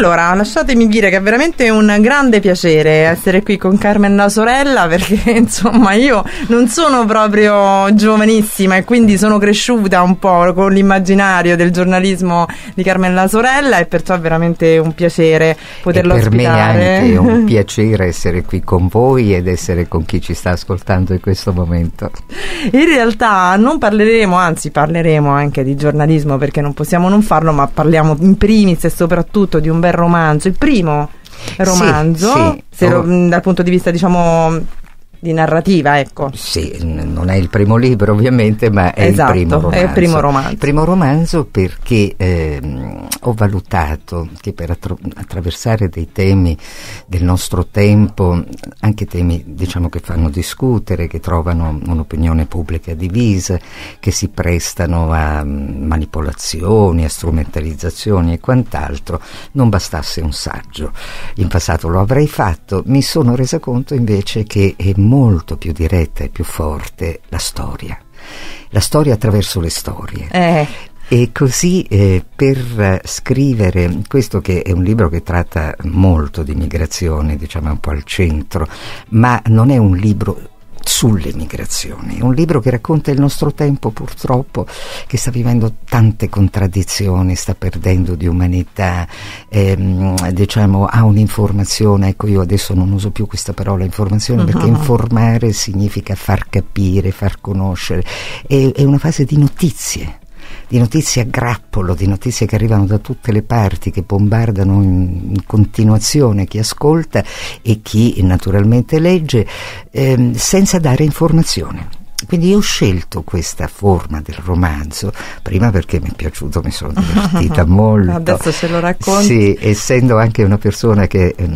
Allora, lasciatemi dire che è veramente un grande piacere essere qui con Carmen la sorella perché insomma io non sono proprio giovanissima e quindi sono cresciuta un po' con l'immaginario del giornalismo di Carmen la sorella e perciò è veramente un piacere poterlo e per ospitare. me è anche un piacere essere qui con voi ed essere con chi ci sta ascoltando in questo momento. In realtà non parleremo, anzi parleremo anche di giornalismo perché non possiamo non farlo, ma parliamo in primis e soprattutto di un bel romanzo, il primo romanzo, sì, sì. Oh. dal punto di vista diciamo di narrativa, ecco. Sì, non è il primo libro ovviamente, ma è Esatto, il primo è romanzo. il primo romanzo. Il primo romanzo perché ehm, ho valutato che per attro- attraversare dei temi del nostro tempo, anche temi diciamo che fanno discutere, che trovano un'opinione pubblica divisa, che si prestano a mm, manipolazioni, a strumentalizzazioni e quant'altro, non bastasse un saggio. In passato lo avrei fatto, mi sono resa conto invece che è molto più diretta e più forte la storia. La storia attraverso le storie. Eh, E così eh, per scrivere questo che è un libro che tratta molto di migrazione, diciamo un po' al centro, ma non è un libro sulle migrazioni, è un libro che racconta il nostro tempo purtroppo che sta vivendo tante contraddizioni, sta perdendo di umanità, ehm, diciamo ha un'informazione, ecco io adesso non uso più questa parola informazione perché informare significa far capire, far conoscere, è, è una fase di notizie di notizie a grappolo, di notizie che arrivano da tutte le parti, che bombardano in, in continuazione chi ascolta e chi naturalmente legge, ehm, senza dare informazione. Quindi io ho scelto questa forma del romanzo, prima perché mi è piaciuto, mi sono divertita molto. Adesso ce lo racconti. Sì, essendo anche una persona che è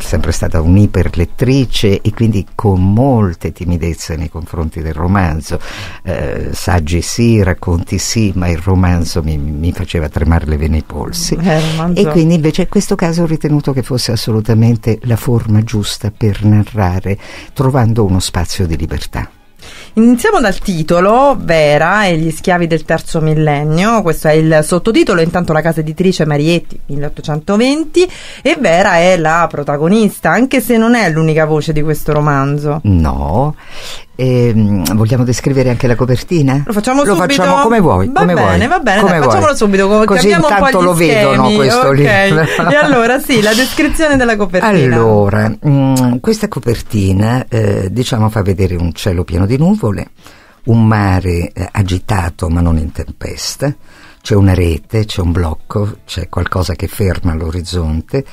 sempre stata un'iperlettrice e quindi con molte timidezze nei confronti del romanzo, eh, saggi sì, racconti sì, ma il romanzo mi, mi faceva tremare le vene ai polsi. eh, E quindi invece in questo caso ho ritenuto che fosse assolutamente la forma giusta per narrare, trovando uno spazio di libertà. Iniziamo dal titolo, Vera e gli schiavi del terzo millennio, questo è il sottotitolo, intanto la casa editrice Marietti, 1820, e Vera è la protagonista, anche se non è l'unica voce di questo romanzo. No, Ehm, vogliamo descrivere anche la copertina? Lo facciamo Lo subito? facciamo come vuoi. Va come bene, vuoi. va bene, come dai, facciamolo subito, co- Così intanto lo vedono schemi, questo ok. libro. E allora sì, la descrizione della copertina. Allora, mh, questa copertina eh, diciamo fa vedere un cielo pieno di nuvole, un mare eh, agitato ma non in tempesta, c'è una rete, c'è un blocco, c'è qualcosa che ferma l'orizzonte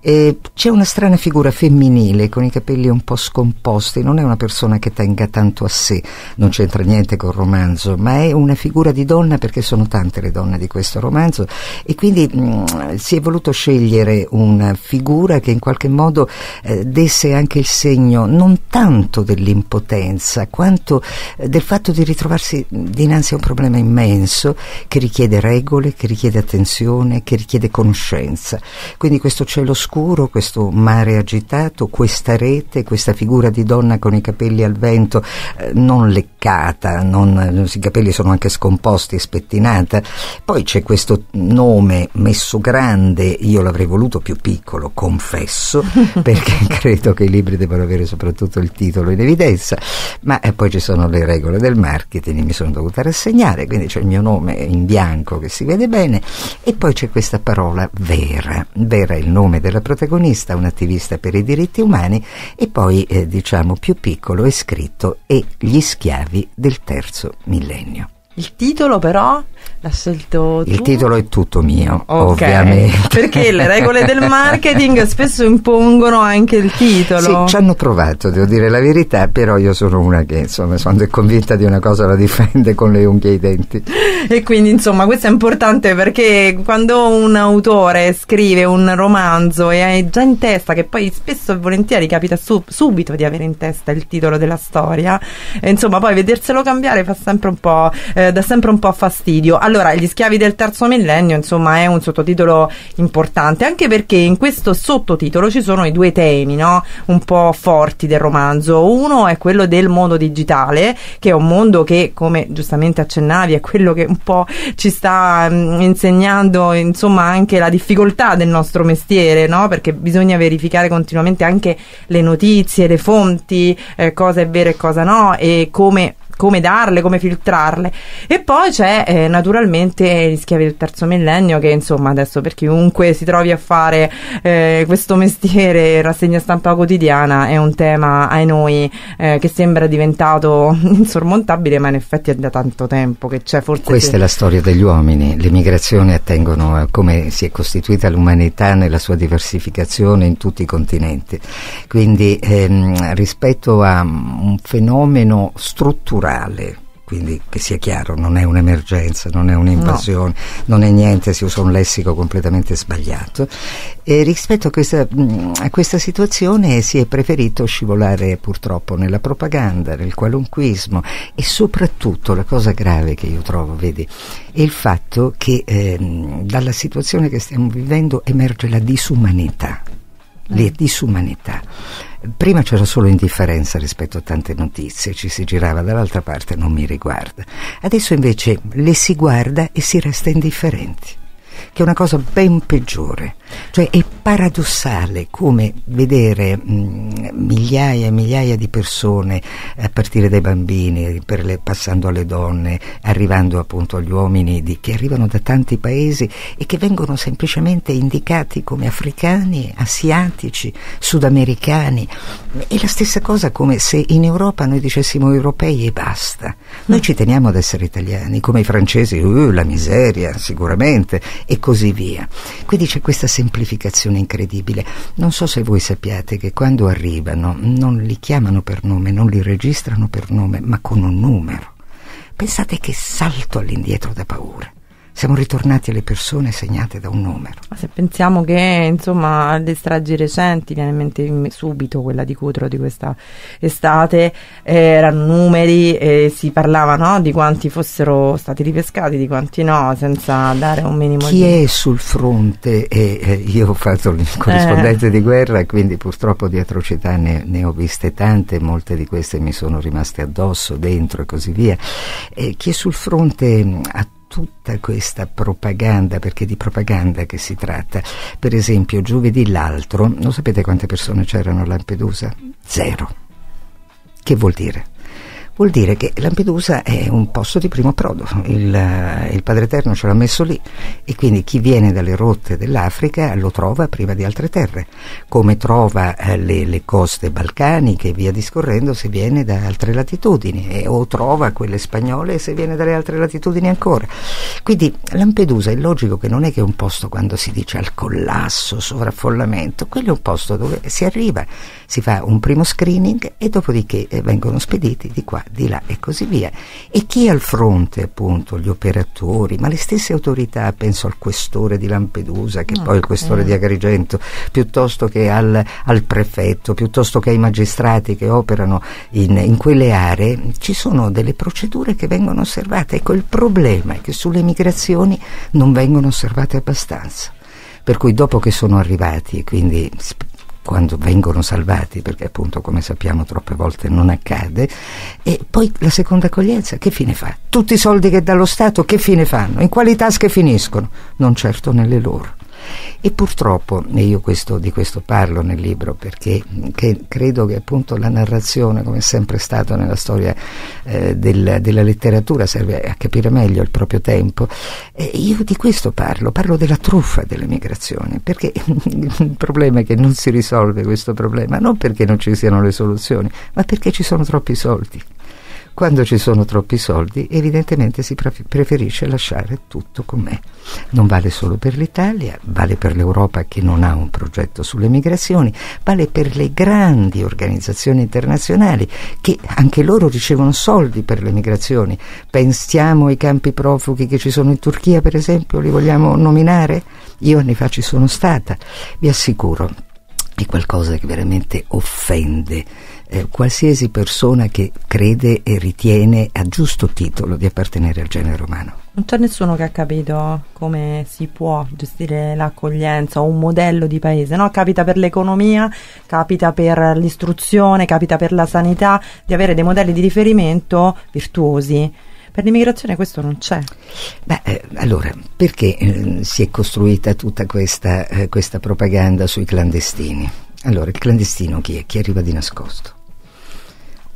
e c'è una strana figura femminile con i capelli un po' scomposti, non è una persona che tenga tanto a sé, non c'entra niente col romanzo, ma è una figura di donna perché sono tante le donne di questo romanzo e quindi mh, si è voluto scegliere una figura che in qualche modo eh, desse anche il segno non tanto dell'impotenza quanto eh, del fatto di ritrovarsi dinanzi a un problema immenso che richiede regole, che richiede attenzione, che richiede conoscenza. Quindi questo cielo scuro, questo mare agitato, questa rete, questa figura di donna con i capelli al vento, eh, non leccata, non, i capelli sono anche scomposti e spettinata. Poi c'è questo nome messo grande, io l'avrei voluto più piccolo, confesso, perché credo che i libri debbano avere soprattutto il titolo in evidenza, ma eh, poi ci sono le regole del marketing, mi sono dovuta rassegnare, quindi c'è il mio nome in bianco che si vede bene e poi c'è questa parola vera. Vera è il nome della protagonista, un'attivista per i diritti umani e poi eh, diciamo più piccolo è scritto e gli schiavi del terzo millennio. Il titolo però l'ha scelto tu? Il titolo è tutto mio, Ok, ovviamente. Perché le regole del marketing spesso impongono anche il titolo. Sì, ci hanno provato, devo dire la verità, però io sono una che insomma quando è convinta di una cosa la difende con le unghie e i denti. E quindi insomma questo è importante perché quando un autore scrive un romanzo e hai già in testa, che poi spesso e volentieri capita su- subito di avere in testa il titolo della storia, e insomma poi vederselo cambiare fa sempre un po' eh, eh, dà sempre un po' fastidio. Allora, gli schiavi del terzo millennio, insomma, è un sottotitolo importante, anche perché in questo sottotitolo ci sono i due temi, no? Un po' forti del romanzo. Uno è quello del mondo digitale, che è un mondo che, come giustamente accennavi, è quello che un po' ci sta mh, mm, insegnando, insomma, anche la difficoltà del nostro mestiere, no? Perché bisogna verificare continuamente anche le notizie, le fonti, eh, cosa è vero e cosa no, e come come darle, come filtrarle. E poi c'è eh, naturalmente gli schiavi del terzo millennio che insomma adesso per chiunque si trovi a fare eh, questo mestiere rassegna stampa quotidiana è un tema ai noi eh, che sembra diventato insormontabile ma in effetti è da tanto tempo che c'è forse... Questa che... è la storia degli uomini, le migrazioni attengono a come si è costituita l'umanità nella sua diversificazione in tutti i continenti. Quindi ehm, rispetto a un fenomeno strutturale naturale, quindi che sia chiaro, non è un'emergenza, non è un'invasione, no. non è niente, si usa un lessico completamente sbagliato. E rispetto a questa, a questa, situazione si è preferito scivolare purtroppo nella propaganda, nel qualunquismo e soprattutto la cosa grave che io trovo, vedi, è il fatto che eh, dalla situazione che stiamo vivendo emerge la disumanità, mm. la disumanità Prima c'era solo indifferenza rispetto a tante notizie, ci si girava dall'altra parte, non mi riguarda. Adesso invece le si guarda e si resta indifferenti che è una cosa ben peggiore. Cioè è paradossale come vedere mh, migliaia e migliaia di persone, a partire dai bambini, le, passando alle donne, arrivando appunto agli uomini di, che arrivano da tanti paesi e che vengono semplicemente indicati come africani, asiatici, sudamericani. È la stessa cosa come se in Europa noi dicessimo europei e basta. Noi ci teniamo ad essere italiani, come i francesi, uh, la miseria sicuramente, e così via. Quindi c'è questa semplificazione incredibile. Non so se voi sappiate che quando arrivano non li chiamano per nome, non li registrano per nome, ma con un numero. Pensate che salto all'indietro da paura siamo ritornati alle persone segnate da un numero. Se pensiamo che insomma alle stragi recenti viene in mente subito quella di Cutro di questa estate, eh, erano numeri e si parlava no, di quanti fossero stati ripescati, di quanti no, senza dare un minimo Chi di... è sul fronte, e eh, io ho fatto il corrispondente eh. di guerra e quindi purtroppo di atrocità ne, ne, ho viste tante, molte di queste mi sono rimaste addosso, dentro e così via. chi è sul fronte ha tutta questa propaganda, perché di propaganda che si tratta. Per esempio, giovedì l'altro, non sapete quante persone c'erano a Lampedusa? Zero. Che vuol dire? Vuol dire che Lampedusa è un posto di primo approdo, il, il, Padre Eterno ce l'ha messo lì e quindi chi viene dalle rotte dell'Africa lo trova prima di altre terre, come trova eh, le, le, coste balcaniche e via discorrendo se viene da altre latitudini e, o trova quelle spagnole se viene dalle altre latitudini ancora. Quindi Lampedusa è logico che non è che è un posto quando si dice al collasso, sovraffollamento, quello è un posto dove si arriva, si fa un primo screening e dopodiché eh, vengono spediti di qua di là e così via. E chi al fronte, appunto, gli operatori, ma le stesse autorità, penso al questore di Lampedusa, che no, poi è il questore eh. di Agrigento, piuttosto che al, al, prefetto, piuttosto che ai magistrati che operano in, in quelle aree, ci sono delle procedure che vengono osservate. Ecco, il problema è che sulle migrazioni non vengono osservate abbastanza per cui dopo che sono arrivati, quindi quando vengono salvati, perché appunto come sappiamo troppe volte non accade, e poi la seconda accoglienza che fine fa? Tutti i soldi che dà lo Stato che fine fanno? In quali tasche finiscono? Non certo nelle loro. E purtroppo, e io questo, di questo parlo nel libro, perché credo che appunto la narrazione, come è sempre stato nella storia eh, del, della letteratura, serve a capire meglio il proprio tempo. E io di questo parlo, parlo della truffa delle migrazioni, perché il problema è che non si risolve questo problema, non perché non ci siano le soluzioni, ma perché ci sono troppi soldi. Quando ci sono troppi soldi, evidentemente si preferisce lasciare tutto com'è. Non vale solo per l'Italia, vale per l'Europa che non ha un progetto sulle migrazioni, vale per le grandi organizzazioni internazionali che anche loro ricevono soldi per le migrazioni. Pensiamo ai campi profughi che ci sono in Turchia, per esempio, li vogliamo nominare? Io anni fa ci sono stata, vi assicuro, è qualcosa che veramente offende eh, qualsiasi persona che crede e ritiene a giusto titolo di appartenere al genere umano. Non c'è nessuno che ha capito come si può gestire l'accoglienza o un modello di paese, no? Capita per l'economia, capita per l'istruzione, capita per la sanità, di avere dei modelli di riferimento virtuosi. Per l'immigrazione questo non c'è. Beh, eh, allora, perché eh, si è costruita tutta questa, eh, questa propaganda sui clandestini? Allora, il clandestino chi è? Chi arriva di nascosto.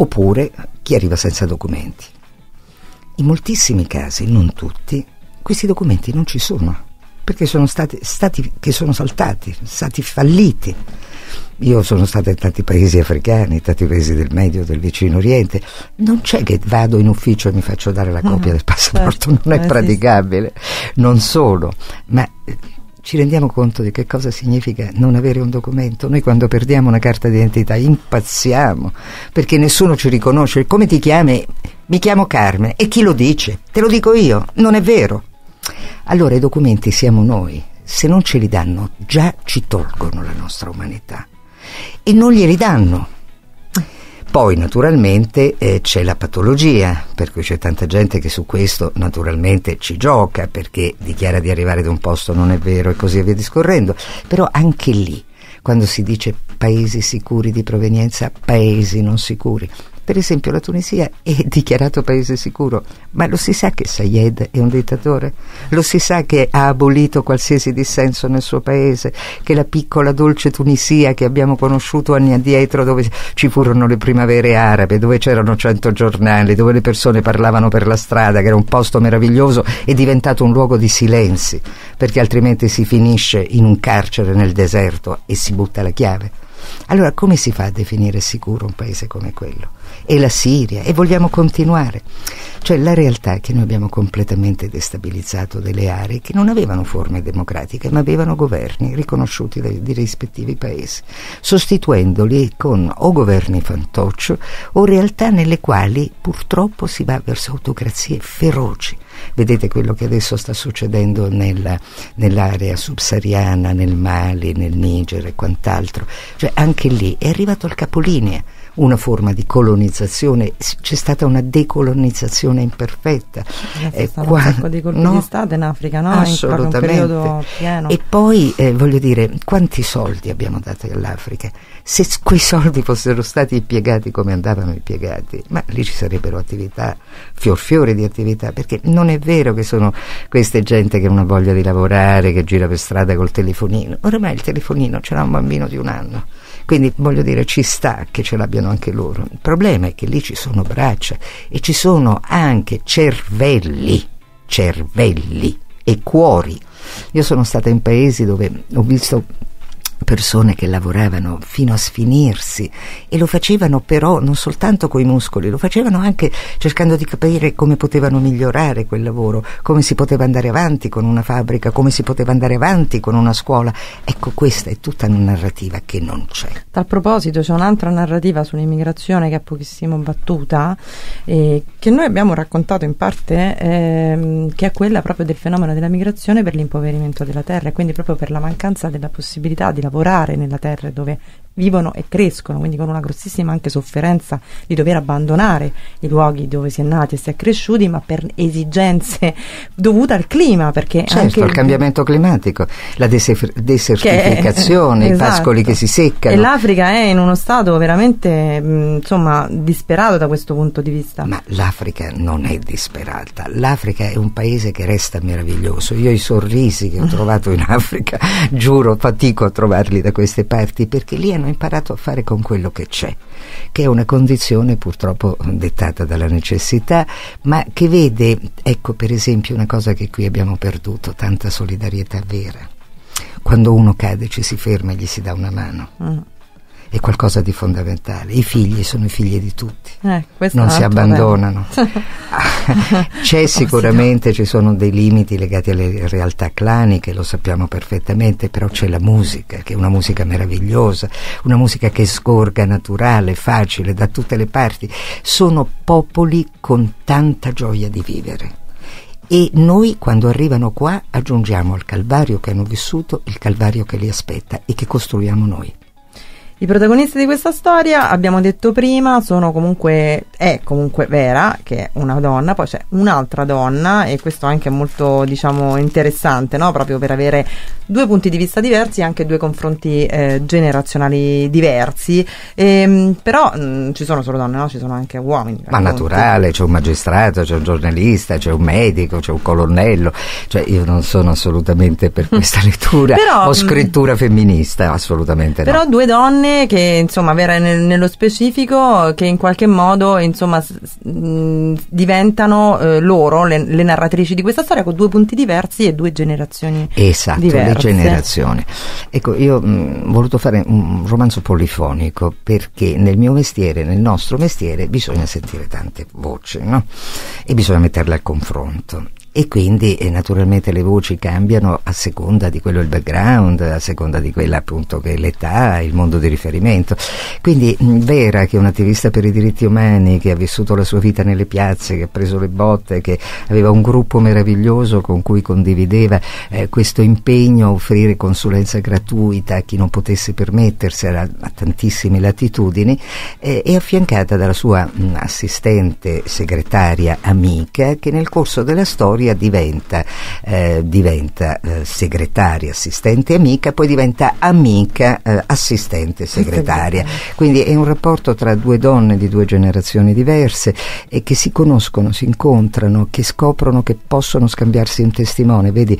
Oppure chi arriva senza documenti. In moltissimi casi, non tutti, questi documenti non ci sono, perché sono stati, stati che sono saltati, stati falliti. Io sono stata in tanti paesi africani, in tanti paesi del Medio, del Vicino Oriente. Non c'è che vado in ufficio e mi faccio dare la copia mm, del passaporto, certo, non è praticabile. Non solo, ma eh, ci rendiamo conto di che cosa significa non avere un documento. Noi quando perdiamo una carta d'identità impazziamo perché nessuno ci riconosce. Come ti chiami? Mi chiamo Carmen. E chi lo dice? Te lo dico io. Non è vero. Allora i documenti siamo noi. Se non ce li danno, già ci tolgono la nostra umanità e non glieli danno. Poi naturalmente eh, c'è la patologia, per cui c'è tanta gente che su questo naturalmente ci gioca perché dichiara di arrivare da un posto non è vero e così via discorrendo, però anche lì, quando si dice paesi sicuri di provenienza, paesi non sicuri, per esempio la Tunisia è dichiarato paese sicuro, ma lo si sa che Sayed è un dittatore? Lo si sa che ha abolito qualsiasi dissenso nel suo paese, che la piccola dolce Tunisia che abbiamo conosciuto anni addietro dove ci furono le primavere arabe, dove c'erano cento giornali, dove le persone parlavano per la strada, che era un posto meraviglioso, è diventato un luogo di silenzi, perché altrimenti si finisce in un carcere nel deserto e si butta la chiave. Allora come si fa a definire sicuro un paese come quello? E la Siria e vogliamo continuare. Cioè la realtà è che noi abbiamo completamente destabilizzato delle aree che non avevano forme democratiche ma avevano governi riconosciuti dai, dai rispettivi paesi, sostituendoli con o governi fantoccio o realtà nelle quali purtroppo si va verso autocrazie feroci. Vedete quello che adesso sta succedendo nella, nell'area subsahariana, nel Mali, nel Niger e quant'altro. Cioè anche lì è arrivato il capolinea una forma di colonizzazione, c'è stata una decolonizzazione imperfetta. C'è eh, qua, un sacco di colpi no? di Stato in Africa, no? Assolutamente. e poi eh, voglio dire, quanti soldi abbiamo dato all'Africa? Se quei soldi fossero stati impiegati come andavano impiegati, ma lì ci sarebbero attività, fior fiore di attività, perché non è vero che sono queste gente che non ha voglia di lavorare, che gira per strada col telefonino. Ormai il telefonino ce l'ha un bambino di un anno quindi voglio dire, ci sta che ce l'abbiano anche loro. Il problema è che lì ci sono braccia e ci sono anche cervelli, cervelli e cuori. Io sono stata in paesi dove ho visto persone che lavoravano fino a sfinirsi e lo facevano però non soltanto coi muscoli, lo facevano anche cercando di capire come potevano migliorare quel lavoro, come si poteva andare avanti con una fabbrica, come si poteva andare avanti con una scuola. Ecco, questa è tutta una narrativa che non c'è. A tal proposito c'è un'altra narrativa sull'immigrazione che è pochissimo battuta, eh, che noi abbiamo raccontato in parte, eh, che è quella proprio del fenomeno della migrazione per l'impoverimento della terra e quindi proprio per la mancanza della possibilità di lavorare nella terra dove vivono e crescono, quindi con una grossissima anche sofferenza di dover abbandonare i luoghi dove si è nati e si è cresciuti, ma per esigenze dovute al clima, perché certo, anche il cambiamento climatico, la desertificazione, è, i esatto. pascoli che si seccano. E l'Africa è in uno stato veramente mh, insomma disperato da questo punto di vista. Ma l'Africa non è disperata, l'Africa è un paese che resta meraviglioso. Io i sorrisi che ho trovato in Africa, giuro, fatico a trovarli da queste parti perché lì hanno imparato a fare con quello che c'è, che è una condizione purtroppo dettata dalla necessità, ma che vede, ecco per esempio una cosa che qui abbiamo perduto, tanta solidarietà vera. Quando uno cade ci si ferma e gli si dà una mano. Mm è qualcosa di fondamentale. I figli sono i figli di tutti, eh, non si abbandonano. C'è sicuramente, ci sono dei limiti legati alle realtà claniche, lo sappiamo perfettamente, però c'è la musica, che è una musica meravigliosa, una musica che sgorga naturale, facile, da tutte le parti. Sono popoli con tanta gioia di vivere. E noi quando arrivano qua aggiungiamo al calvario che hanno vissuto il calvario che li aspetta e che costruiamo noi. I protagonisti di questa storia, abbiamo detto prima, sono comunque, è comunque Vera, che è una donna, poi c'è un'altra donna e questo anche è molto, diciamo, interessante, no? Proprio per avere due punti di vista diversi e anche due confronti eh, generazionali diversi. E, ehm, però mh, mm, ci sono solo donne, no? Ci sono anche uomini. Ma naturale, c'è un magistrato, c'è un giornalista, c'è un medico, c'è un colonnello. Cioè io non sono assolutamente per questa lettura però, o mm, scrittura femminista, assolutamente però no. Però due donne donne che insomma vera nel, nello specifico che in qualche modo insomma mh, diventano eh, loro le, le, narratrici di questa storia con due punti diversi e due generazioni esatto diverse. le generazioni ecco io ho voluto fare un romanzo polifonico perché nel mio mestiere nel nostro mestiere bisogna sentire tante voci no? e bisogna metterle al confronto e quindi eh, naturalmente le voci cambiano a seconda di quello il background, a seconda di quella appunto che è l'età, il mondo di riferimento. Quindi Vera, che è un'attivista per i diritti umani, che ha vissuto la sua vita nelle piazze, che ha preso le botte, che aveva un gruppo meraviglioso con cui condivideva eh, questo impegno a offrire consulenza gratuita a chi non potesse permettersi a, a tantissime latitudini, eh, è affiancata dalla sua mh, assistente segretaria amica che nel corso della storia Maria diventa, eh, diventa eh, segretaria, assistente amica, poi diventa amica, eh, assistente segretaria. Quindi è un rapporto tra due donne di due generazioni diverse e che si conoscono, si incontrano, che scoprono che possono scambiarsi un testimone. Vedi,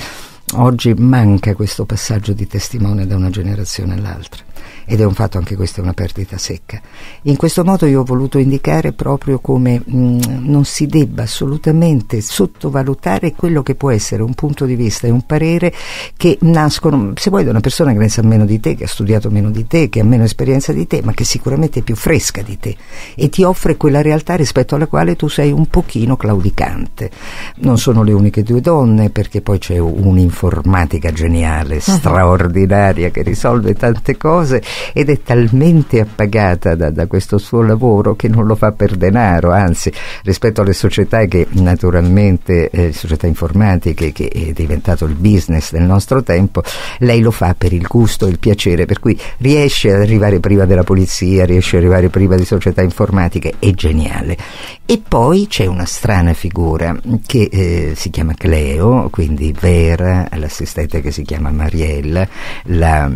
oggi manca questo passaggio di testimone da una generazione all'altra ed è un fatto anche questa una perdita secca. In questo modo io ho voluto indicare proprio come mh, mm, non si debba assolutamente sottovalutare quello che può essere un punto di vista e un parere che nascono, se vuoi, da una persona che ne sa meno di te, che ha studiato meno di te, che ha meno esperienza di te, ma che sicuramente è più fresca di te e ti offre quella realtà rispetto alla quale tu sei un pochino claudicante. Non sono le uniche due donne perché poi c'è un'informatica geniale, uh-huh. straordinaria che risolve tante cose ed è talmente appagata da, da, questo suo lavoro che non lo fa per denaro, anzi rispetto alle società che naturalmente, eh, società informatiche che è diventato il business del nostro tempo, lei lo fa per il gusto e il piacere, per cui riesce ad arrivare prima della polizia, riesce ad arrivare prima di società informatiche, è geniale. E poi c'è una strana figura che eh, si chiama Cleo, quindi Vera, l'assistente che si chiama Mariella, la,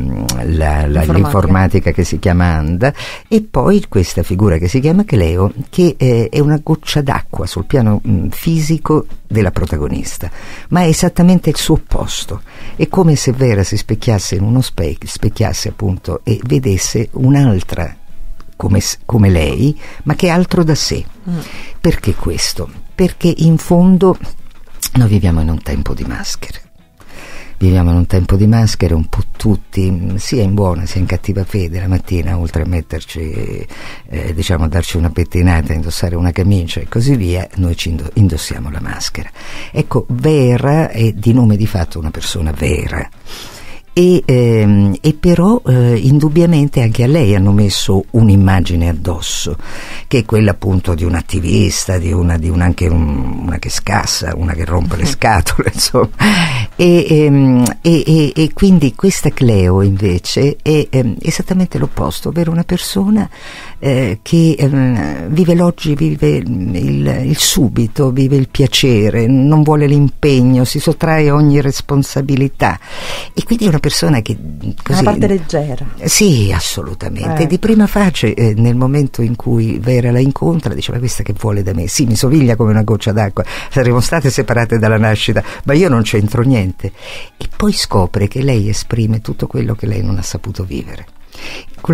la, la, informatica che si chiama Anda e poi questa figura che si chiama Cleo che eh, è una goccia d'acqua sul piano mh, mm, fisico della protagonista, ma è esattamente il suo opposto. È come se Vera si specchiasse in uno specchio, specchiasse appunto e vedesse un'altra come, come, lei, ma che è altro da sé. Mm. Perché questo? Perché in fondo noi viviamo in un tempo di maschere viviamo in un tempo di maschere un po' tutti, sia in buona sia in cattiva fede, la mattina oltre a metterci, eh, diciamo, darci una pettinata, indossare una camicia e così via, noi ci indossiamo la maschera. Ecco, Vera è di nome di fatto una persona vera e, ehm, e però eh, indubbiamente anche a lei hanno messo un'immagine addosso, che è quella appunto di un attivista, di una, di un, anche un, una che scassa, una che rompe le scatole, insomma. E, ehm, e, e quindi questa Cleo invece è ehm, esattamente l'opposto, ovvero una persona eh, che ehm, vive l'oggi, vive il, il subito, vive il piacere, non vuole l'impegno, si sottrae a ogni responsabilità e quindi è una persona che così, una parte leggera. Sì assolutamente. Eh. di prima faccia eh, nel momento in cui Vera la incontra diceva questa che vuole da me? Sì mi somiglia come una goccia d'acqua. Saremmo state separate dalla nascita ma io non c'entro niente. E poi scopre che lei esprime tutto quello che lei non ha saputo vivere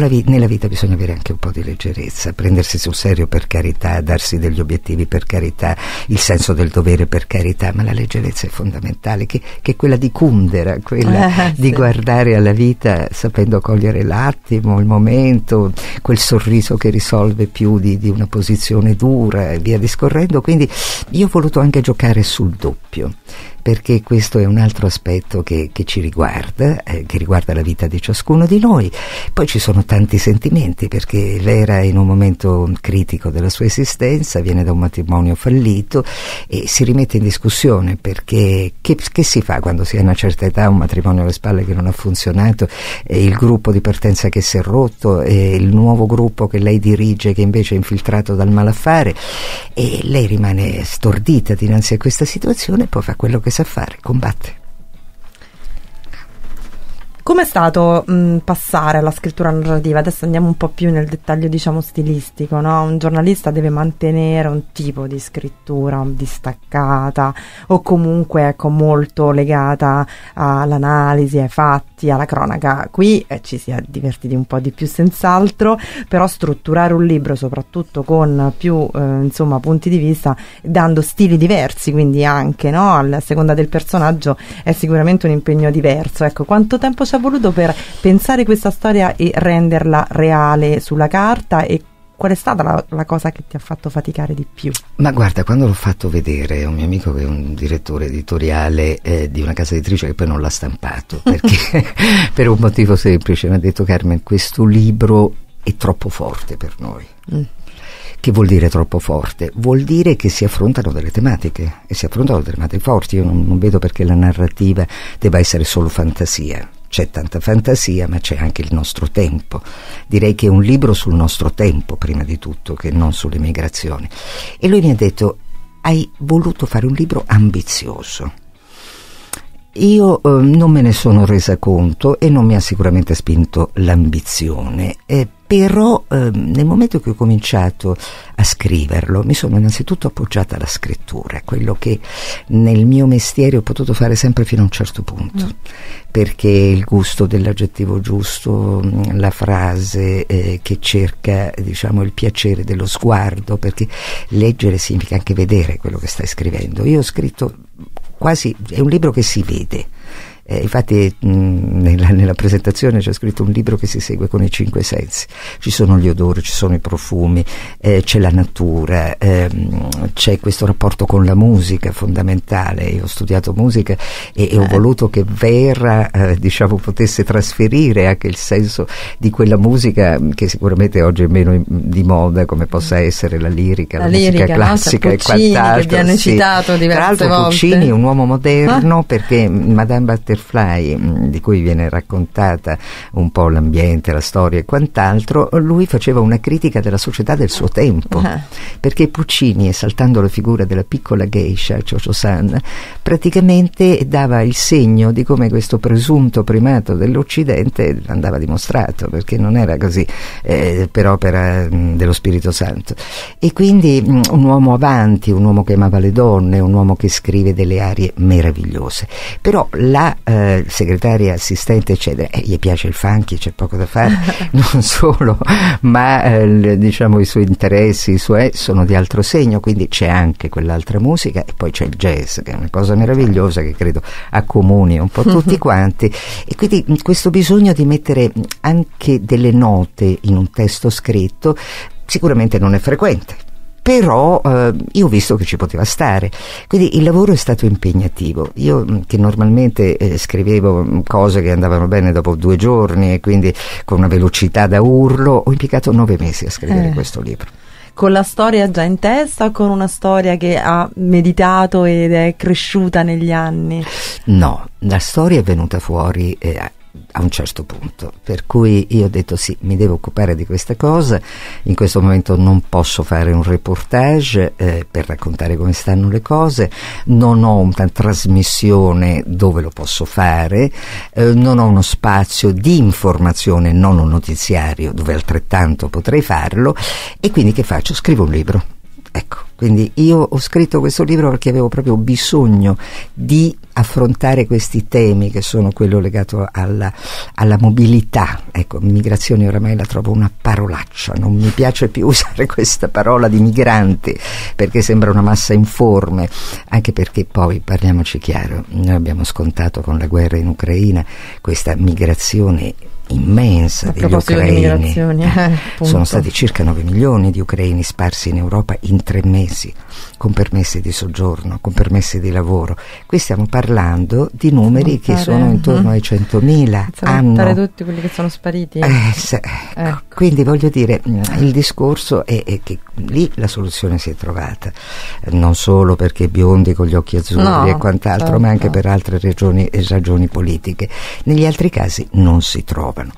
vi- nella vita bisogna avere anche un po' di leggerezza, prendersi sul serio per carità, darsi degli obiettivi per carità, il senso del dovere per carità, ma la leggerezza è fondamentale, che, che è quella di Kundera, quella eh, di sì. guardare alla vita sapendo cogliere l'attimo, il momento, quel sorriso che risolve più di, di una posizione dura e via discorrendo. Quindi io ho voluto anche giocare sul doppio perché questo è un altro aspetto che, che ci riguarda, eh, che riguarda la vita di ciascuno di noi. Poi ci sono sono tanti sentimenti perché lei in un momento critico della sua esistenza, viene da un matrimonio fallito e si rimette in discussione perché che, che si fa quando si ha una certa età, un matrimonio alle spalle che non ha funzionato, il gruppo di partenza che si è rotto, il nuovo gruppo che lei dirige che invece è infiltrato dal malaffare e lei rimane stordita dinanzi a questa situazione e poi fa quello che sa fare, combatte. Com'è stato mh, passare alla scrittura narrativa? Adesso andiamo un po' più nel dettaglio, diciamo, stilistico, no? Un giornalista deve mantenere un tipo di scrittura distaccata o comunque, ecco, molto legata all'analisi, ai fatti, alla cronaca. Qui eh, ci si è divertiti un po' di più senz'altro, però strutturare un libro, soprattutto con più, eh, insomma, punti di vista, dando stili diversi, quindi anche, no? A seconda del personaggio è sicuramente un impegno diverso. Ecco, quanto tempo ci ha voluto per pensare questa storia e renderla reale sulla carta e qual è stata la, la, cosa che ti ha fatto faticare di più? Ma guarda, quando l'ho fatto vedere a un mio amico che è un direttore editoriale eh, di una casa editrice che poi non l'ha stampato, perché per un motivo semplice mi ha detto Carmen, questo libro è troppo forte per noi. Mm. Che vuol dire troppo forte? Vuol dire che si affrontano delle tematiche e si affrontano delle tematiche forti. Io non, non vedo perché la narrativa debba essere solo fantasia c'è tanta fantasia, ma c'è anche il nostro tempo. Direi che è un libro sul nostro tempo, prima di tutto, che non sulle migrazioni. E lui mi ha detto: Hai voluto fare un libro ambizioso. Io eh, non me ne sono resa conto e non mi ha sicuramente spinto l'ambizione, eh, però eh, nel momento che ho cominciato a scriverlo mi sono innanzitutto appoggiata alla scrittura, quello che nel mio mestiere ho potuto fare sempre fino a un certo punto, mm. perché il gusto dell'aggettivo giusto, mm, la frase eh, che cerca diciamo il piacere dello sguardo, perché leggere significa anche vedere quello che stai scrivendo. Io ho scritto quasi, è un libro che si vede eh, infatti mh, nella, nella, presentazione c'è scritto un libro che si segue con i cinque sensi. Ci sono gli odori, ci sono i profumi, eh, c'è la natura, ehm, c'è questo rapporto con la musica fondamentale. Io ho studiato musica e, e ho eh. voluto che Vera eh, diciamo, potesse trasferire anche il senso di quella musica che sicuramente oggi è meno di moda come possa essere la lirica, la, la lirica, musica classica no? e quant'altro. Che abbiamo sì. citato diverse Tra l'altro volte. Puccini è un uomo moderno ah? perché Madame Batter Firefly, mm, di cui viene raccontata un po' l'ambiente, la storia e quant'altro, lui faceva una critica della società del suo tempo, uh-huh. perché Puccini, esaltando la figura della piccola geisha, Chocho San, praticamente dava il segno di come questo presunto primato dell'Occidente andava dimostrato, perché non era così eh, per opera mh, mm, dello Spirito Santo. E quindi mh, mm, un uomo avanti, un uomo che amava le donne, un uomo che scrive delle arie meravigliose. Però la eh, segretaria, assistente, eccetera, eh, gli piace il funky, c'è poco da fare, non solo, ma eh, diciamo i suoi interessi, i suoi sono di altro segno, quindi c'è anche quell'altra musica e poi c'è il jazz, che è una cosa meravigliosa che credo accomuni un po' tutti quanti. E quindi questo bisogno di mettere anche delle note in un testo scritto sicuramente non è frequente però eh, io ho visto che ci poteva stare, quindi il lavoro è stato impegnativo. Io mm, che normalmente eh, scrivevo mm, cose che andavano bene dopo due giorni e quindi con una velocità da urlo, ho impiegato nove mesi a scrivere eh. questo libro con la storia già in testa o con una storia che ha meditato ed è cresciuta negli anni? No, la storia è venuta fuori eh, a un certo punto, per cui io ho detto sì, mi devo occupare di questa cosa, in questo momento non posso fare un reportage eh, per raccontare come stanno le cose, non ho una trasmissione dove lo posso fare, eh, non ho uno spazio di informazione, non un notiziario dove altrettanto potrei farlo e quindi che faccio? Scrivo un libro. Ecco, quindi io ho scritto questo libro perché avevo proprio bisogno di affrontare questi temi che sono quello legato alla, alla mobilità. Ecco, migrazione oramai la trovo una parolaccia, non mi piace più usare questa parola di migranti perché sembra una massa informe, anche perché poi, parliamoci chiaro, noi abbiamo scontato con la guerra in Ucraina questa migrazione immensa degli ucraini. Eh, sono stati circa 9 milioni di ucraini sparsi in Europa in tre mesi con permessi di soggiorno, con permessi di lavoro. Qui stiamo parlando di numeri che sono intorno ai 100.000 anno. tutti quelli che sono spariti. Eh, se, ecco. Quindi voglio dire, mm, il discorso è, è, che lì la soluzione si è trovata, non solo perché biondi con gli occhi azzurri no, e quant'altro, certo. ma anche per altre ragioni, ragioni politiche. Negli altri casi non si trovano.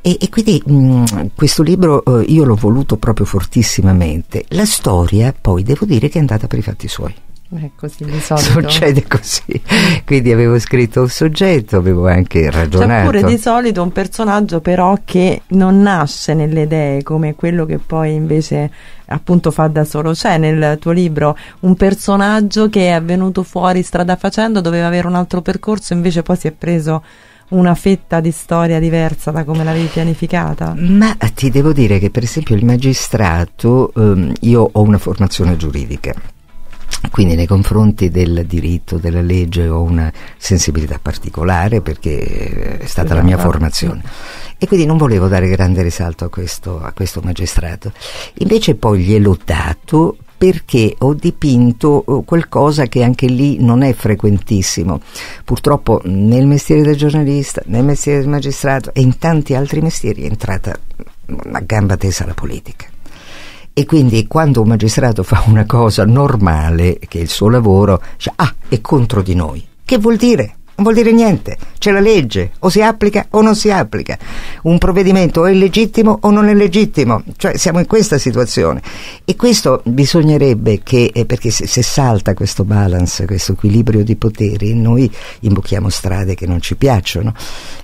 E, e quindi mh, mm, questo libro eh, io l'ho voluto proprio fortissimamente. La storia poi devo dire che è andata per i fatti suoi. È così di solito. Succede così. Quindi avevo scritto un soggetto, avevo anche ragionato. C'è pure di solito un personaggio però che non nasce nelle idee come quello che poi invece appunto fa da solo. C'è nel tuo libro un personaggio che è venuto fuori strada facendo, doveva avere un altro percorso, invece poi si è preso una fetta di storia diversa da come l'avevi pianificata? Ma ti devo dire che per esempio il magistrato, ehm, io ho una formazione giuridica. Quindi nei confronti del diritto, della legge ho una sensibilità particolare perché è stata la mia formazione e quindi non volevo dare grande risalto a questo, a questo magistrato. Invece poi gliel'ho dato perché ho dipinto eh, qualcosa che anche lì non è frequentissimo. Purtroppo nel mestiere del giornalista, nel mestiere del magistrato e in tanti altri mestieri è entrata a gamba tesa la politica. E quindi quando un magistrato fa una cosa normale, che è il suo lavoro, dice, ah, è contro di noi. Che vuol dire? Non vuol dire niente, c'è la legge, o si applica o non si applica. Un provvedimento è legittimo o non è legittimo, cioè siamo in questa situazione. E questo bisognerebbe che, eh, perché se, se, salta questo balance, questo equilibrio di poteri, noi imbocchiamo strade che non ci piacciono,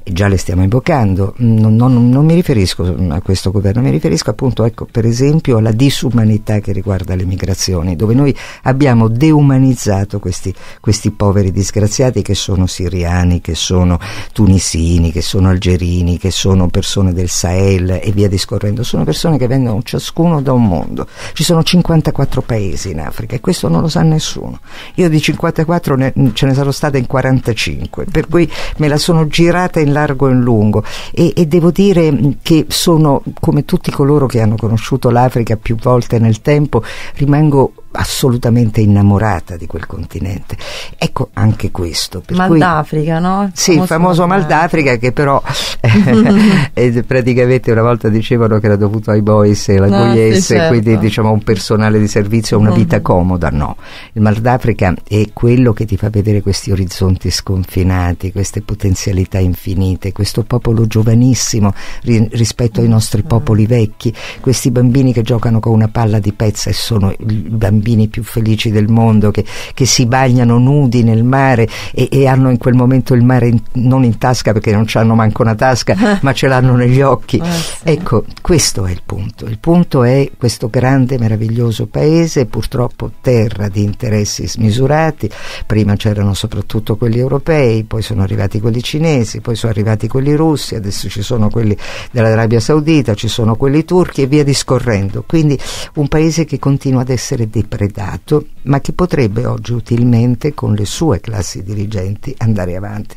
e già le stiamo imboccando. Non, non, non mi riferisco a questo governo, mi riferisco appunto, ecco, per esempio, alla disumanità che riguarda le migrazioni, dove noi abbiamo deumanizzato questi, questi poveri disgraziati che sono siriani, che sono tunisini, che sono algerini, che sono persone del Sahel e via discorrendo. Sono persone che vengono ciascuno da un mondo. Ci sono 54 paesi in Africa e questo non lo sa nessuno. Io di 54 ne, ce ne sarò stata in 45, per cui me la sono girata in largo e in lungo e, e devo dire che sono come tutti coloro che hanno conosciuto l'Africa più volte nel tempo, rimango assolutamente innamorata di quel continente. Ecco anche questo. Mal cui, d'Africa, no? Sì, il famoso Mal d'Africa che però eh, praticamente una volta dicevano che era dovuto ai boys e alla no, sì, certo. quindi diciamo un personale di servizio, una vita mm-hmm. comoda. No, il Mal d'Africa è quello che ti fa vedere questi orizzonti sconfinati, queste potenzialità infinite, questo popolo giovanissimo ri- rispetto ai nostri popoli vecchi, questi bambini che giocano con una palla di pezza e sono i bambini bambini più felici del mondo che, che si bagnano nudi nel mare e, e, hanno in quel momento il mare in, non in tasca perché non hanno manco una tasca ma ce l'hanno negli occhi. Eh, sì. ecco questo è il punto. Il punto è questo grande meraviglioso paese purtroppo terra di interessi smisurati. Prima c'erano soprattutto quelli europei poi sono arrivati quelli cinesi poi sono arrivati quelli russi adesso ci sono quelli dell'Arabia Saudita ci sono quelli turchi e via discorrendo. Quindi un paese che continua ad essere depresso predato, ma che potrebbe oggi utilmente con le sue classi dirigenti andare avanti.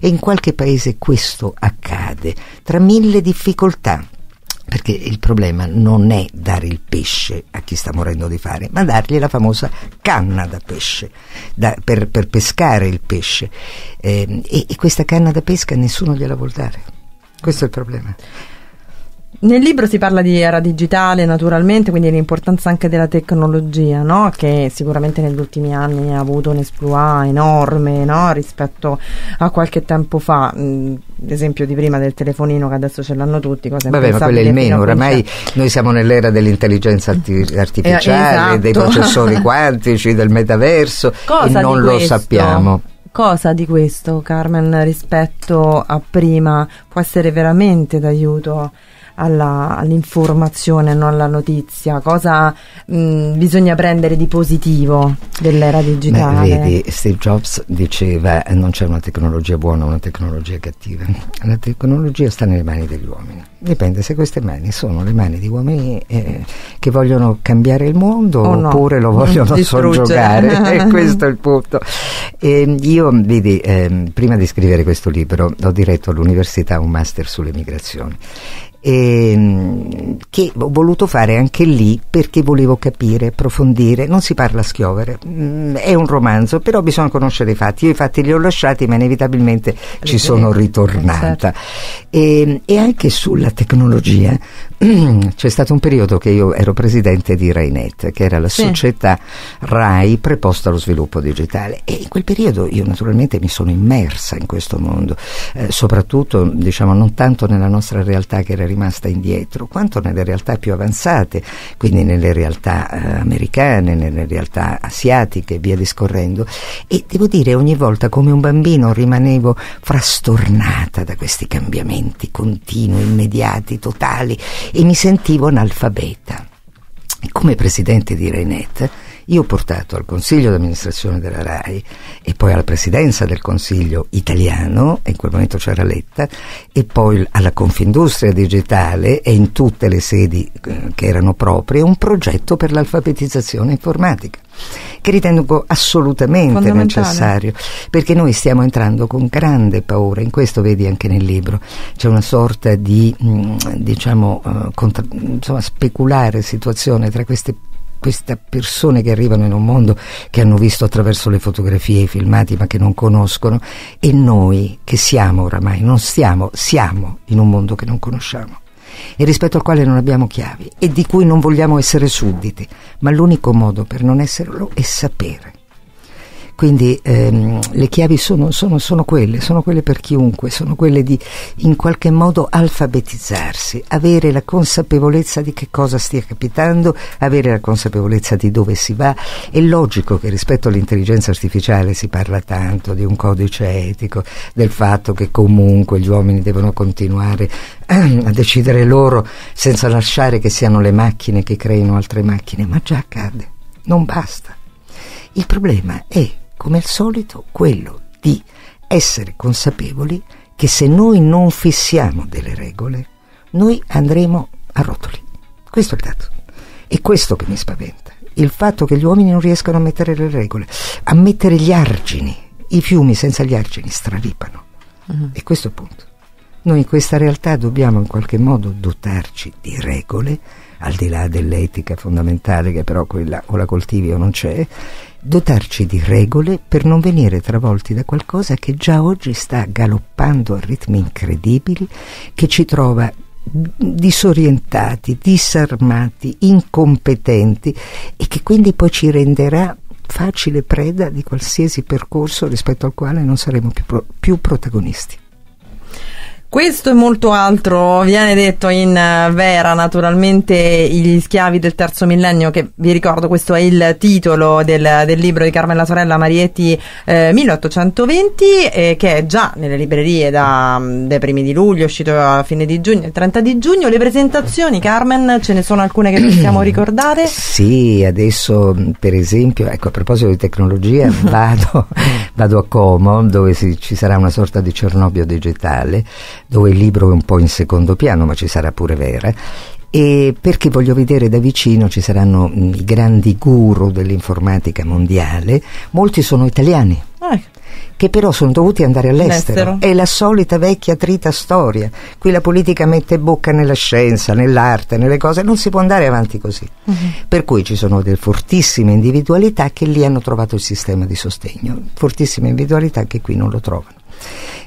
E in qualche paese questo accade, tra mille difficoltà, perché il problema non è dare il pesce a chi sta morendo di fare, ma dargli la famosa canna da pesce, da, per, per, pescare il pesce. Eh, e, e questa canna da pesca nessuno gliela vuol dare. Questo è il problema. Nel libro si parla di era digitale naturalmente, quindi l'importanza anche della tecnologia, no? che sicuramente negli ultimi anni ha avuto un esploit enorme no? rispetto a qualche tempo fa. Mm, l'esempio di prima del telefonino che adesso ce l'hanno tutti. Cosa Vabbè, ma quello è il meno, oramai noi siamo nell'era dell'intelligenza artificiale, eh, esatto. dei processori quantici, del metaverso Cosa e non lo sappiamo cosa di questo, Carmen, rispetto a prima può essere veramente d'aiuto alla, all'informazione, non alla notizia? Cosa mh, bisogna prendere di positivo dell'era digitale? Beh, vedi, Steve Jobs diceva non c'è una tecnologia buona o una tecnologia cattiva. La tecnologia sta nelle mani degli uomini. Dipende se queste mani sono le mani di uomini eh, che vogliono cambiare il mondo oh no. oppure lo vogliono soggiogare. e questo è il punto. E io, vedi, eh, prima di scrivere questo libro ho diretto all'università un master sulle migrazioni ehm, che ho voluto fare anche lì perché volevo capire, approfondire. Non si parla a schiovere, mm, è un romanzo, però bisogna conoscere i fatti. Io i fatti li ho lasciati, ma inevitabilmente ci sono ritornata. E, ehm, e anche sulla tecnologia c'è stato un periodo che io ero presidente di RaiNet, che era la sì. società RAI preposta allo sviluppo digitale e in quel periodo io naturalmente mi sono immersa in questo mondo, eh, soprattutto diciamo non tanto nella nostra realtà che era rimasta indietro, quanto nelle realtà più avanzate, quindi nelle realtà eh, americane, nelle realtà asiatiche e via discorrendo. E devo dire, ogni volta come un bambino rimanevo frastornata da questi cambiamenti continui, immediati, totali e mi sentivo analfabeta. Come presidente di Renet io ho portato al consiglio d'amministrazione della RAI e poi alla presidenza del consiglio italiano, e in quel momento c'era Letta, e poi alla Confindustria Digitale e in tutte le sedi eh, che erano proprie un progetto per l'alfabetizzazione informatica che ritengo assolutamente necessario perché noi stiamo entrando con grande paura in questo vedi anche nel libro c'è una sorta di mm, diciamo uh, contra- insomma, speculare situazione tra queste queste persone che arrivano in un mondo che hanno visto attraverso le fotografie e i filmati ma che non conoscono e noi che siamo oramai, non stiamo, siamo in un mondo che non conosciamo e rispetto al quale non abbiamo chiavi e di cui non vogliamo essere sudditi, ma l'unico modo per non esserlo è sapere. Quindi ehm, le chiavi sono, sono, sono, quelle, sono quelle per chiunque, sono quelle di in qualche modo alfabetizzarsi, avere la consapevolezza di che cosa stia capitando, avere la consapevolezza di dove si va. È logico che rispetto all'intelligenza artificiale si parla tanto di un codice etico, del fatto che comunque gli uomini devono continuare a decidere loro senza lasciare che siano le macchine che creino altre macchine, ma già accade, non basta. Il problema è come al solito, quello di essere consapevoli che se noi non fissiamo delle regole, noi andremo a rotoli. Questo è il dato. È questo che mi spaventa. Il fatto che gli uomini non riescano a mettere le regole, a mettere gli argini. I fiumi senza gli argini straripano. Uh-huh. E questo è il punto. Noi in questa realtà dobbiamo in qualche modo dotarci di regole, al di là dell'etica fondamentale che però quella o la coltivi o non c'è, dotarci di regole per non venire travolti da qualcosa che già oggi sta galoppando a ritmi incredibili, che ci trova disorientati, disarmati, incompetenti e che quindi poi ci renderà facile preda di qualsiasi percorso rispetto al quale non saremo più, pro- più protagonisti. Questo e molto altro viene detto in eh, Vera, naturalmente gli schiavi del terzo millennio, che vi ricordo questo è il titolo del, del libro di Carmen la sorella Marietti eh, 1820, eh, che è già nelle librerie da, mm, dai primi di luglio, è uscito a fine di giugno, il 30 di giugno. Le presentazioni, Carmen, ce ne sono alcune che possiamo ricordare? Sì, adesso per esempio, ecco a proposito di tecnologia, vado, vado a Como, dove si, ci sarà una sorta di Cernobio digitale dove il libro è un po' in secondo piano, ma ci sarà pure Vera. E perché voglio vedere da vicino ci saranno mm, i grandi guru dell'informatica mondiale, molti sono italiani. Eh che però sono dovuti andare all'estero. L'estero. È la solita vecchia trita storia. Qui la politica mette bocca nella scienza, nell'arte, nelle cose, non si può andare avanti così. Uh-huh. Per cui ci sono delle fortissime individualità che lì hanno trovato il sistema di sostegno, fortissime individualità che qui non lo trovano.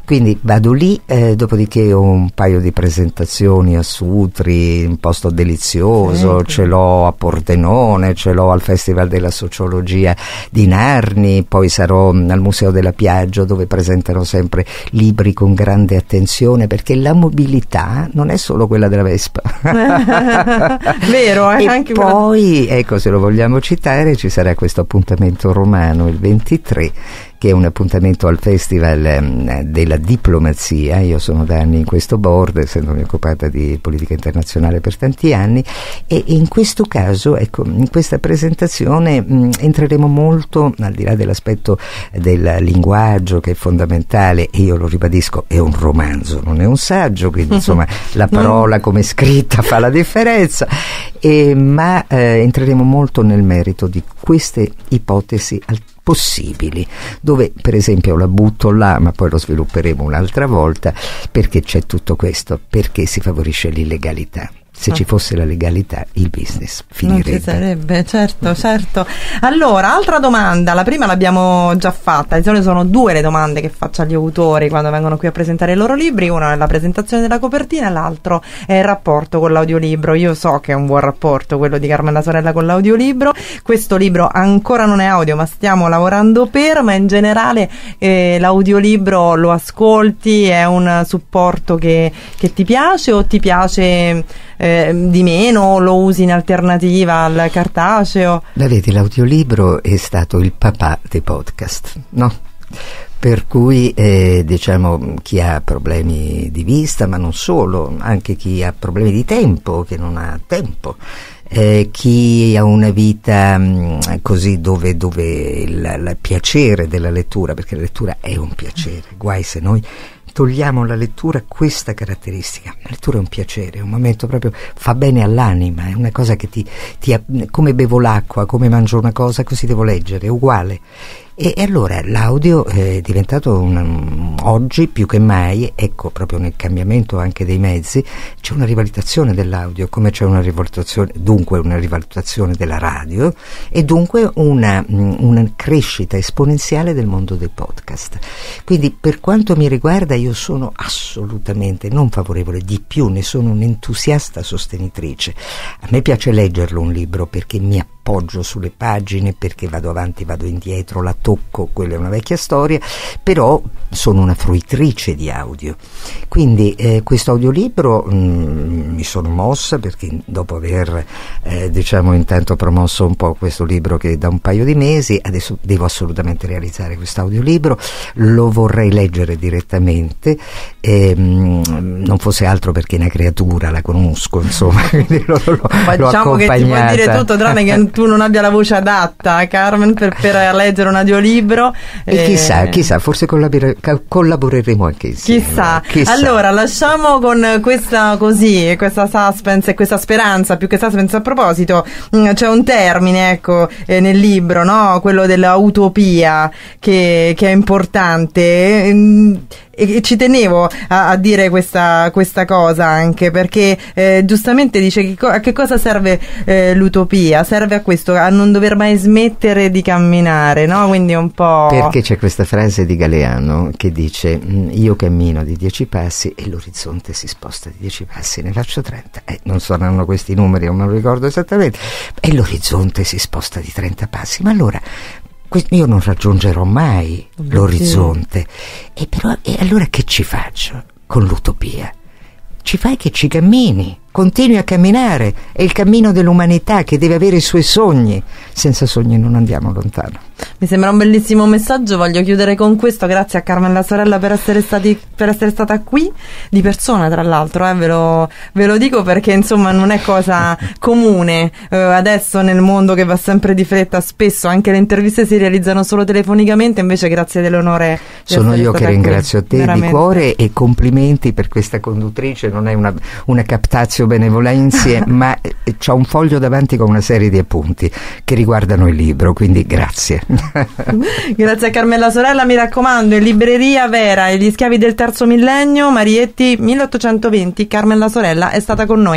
Quindi vado lì, eh, dopodiché ho un paio di presentazioni a Sutri, un posto delizioso, sì. ce l'ho a Pordenone, ce l'ho al Festival della Sociologia di Narni, poi sarò al Museo della Piaggio dove presenterò sempre libri con grande attenzione perché la mobilità non è solo quella della Vespa. Vero, è e anche poi, quella... ecco, se lo vogliamo citare, ci sarà questo appuntamento romano il 23 che è un appuntamento al Festival eh, della Diplomazia. Io sono da anni in questo board, essendomi occupata di politica internazionale per tanti anni, e in questo caso, ecco, in questa presentazione mh, entreremo molto, al di là dell'aspetto del linguaggio che è fondamentale, e io lo ribadisco, è un romanzo, non è un saggio, quindi insomma la parola come scritta fa la differenza, e, ma eh, entreremo molto nel merito di queste ipotesi al possibili, dove per esempio la butto là, ma poi lo svilupperemo un'altra volta, perché c'è tutto questo, perché si favorisce l'illegalità se ci fosse la legalità il business finirebbe. Non ci sarebbe, certo, certo. Allora, altra domanda, la prima l'abbiamo già fatta, di solito sono due le domande che faccio agli autori quando vengono qui a presentare i loro libri, una è la presentazione della copertina, l'altro è il rapporto con l'audiolibro. Io so che è un buon rapporto quello di Carmen la sorella con l'audiolibro, questo libro ancora non è audio ma stiamo lavorando per, ma in generale eh, l'audiolibro lo ascolti, è un supporto che, che ti piace o ti piace eh, di meno lo usi in alternativa al cartaceo? La vedi, l'audiolibro è stato il papà dei podcast, no? Per cui eh, diciamo chi ha problemi di vista, ma non solo, anche chi ha problemi di tempo, che non ha tempo, eh, chi ha una vita mh, mm, così dove, dove il, il, piacere della lettura, perché la lettura è un piacere, guai se noi togliamo alla lettura questa caratteristica. La lettura è un piacere, è un momento proprio, fa bene all'anima, è una cosa che ti, ti come bevo l'acqua, come mangio una cosa, così devo leggere, è uguale. E, e allora l'audio è diventato un, oggi più che mai, ecco proprio nel cambiamento anche dei mezzi, c'è una rivalutazione dell'audio, come c'è una rivalutazione, dunque una rivalutazione della radio e dunque una, una crescita esponenziale del mondo del podcast. Quindi per quanto mi riguarda io sono assolutamente non favorevole, di più ne sono un'entusiasta sostenitrice. A me piace leggerlo un libro perché mi appassiona appoggio sulle pagine perché vado avanti, vado indietro, la tocco, quella è una vecchia storia, però sono una fruitrice di audio. Quindi eh, questo audiolibro mh, mm, mi sono mossa perché dopo aver eh, diciamo intanto promosso un po' questo libro che da un paio di mesi, adesso devo assolutamente realizzare questo audiolibro, lo vorrei leggere direttamente, eh, mh, non fosse altro perché è una creatura, la conosco, insomma, quindi lo, lo, Ma l'ho diciamo che ti puoi dire tutto tranne che tu non abbia la voce adatta, Carmen, per, per leggere un audiolibro. E, e chissà, chissà, forse collabore, collaboreremo anche insieme. Chissà. chissà. Allora, lasciamo con questa così, questa suspense e questa speranza, più che suspense a proposito, mm, c'è un termine, ecco, eh, nel libro, no? Quello dell'utopia, che, che è importante. E, ci tenevo a, a dire questa, questa, cosa anche perché eh, giustamente dice che co- a che cosa serve eh, l'utopia? Serve a questo, a non dover mai smettere di camminare, no? Quindi un po'. Perché c'è questa frase di Galeano che dice: mm, Io cammino di dieci passi e l'orizzonte si sposta di dieci passi, ne faccio 30. Eh, non saranno questi numeri, non me lo ricordo esattamente. E l'orizzonte si sposta di 30 passi. Ma allora io non raggiungerò mai l'orizzonte. E, però, e allora che ci faccio con l'utopia? Ci fai che ci cammini continui a camminare, è il cammino dell'umanità che deve avere i suoi sogni. Senza sogni non andiamo lontano. Mi sembra un bellissimo messaggio, voglio chiudere con questo, grazie a Carmen la sorella per essere, stati, per essere stata qui, di persona tra l'altro, eh, ve, lo, ve, lo, dico perché insomma non è cosa comune, eh, adesso nel mondo che va sempre di fretta, spesso anche le interviste si realizzano solo telefonicamente, invece grazie dell'onore. Sono io che ringrazio qui, te veramente. di cuore e complimenti per questa conduttrice, non è una, una captazione Fabrizio Benevolenzi, ma eh, c'ho un foglio davanti con una serie di appunti che riguardano il libro, quindi grazie. grazie a Carmela Sorella, mi raccomando, in libreria Vera e gli schiavi del terzo millennio, Marietti 1820, Carmela Sorella è stata con noi.